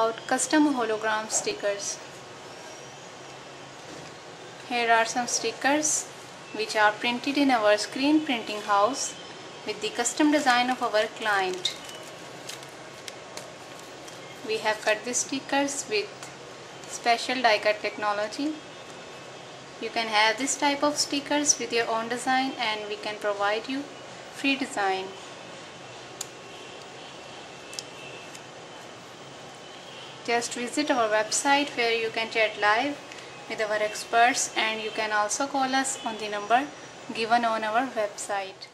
about custom hologram stickers. Here are some stickers which are printed in our screen printing house with the custom design of our client. We have cut the stickers with special die cut technology. You can have this type of stickers with your own design and we can provide you free design. Just visit our website where you can chat live with our experts and you can also call us on the number given on our website.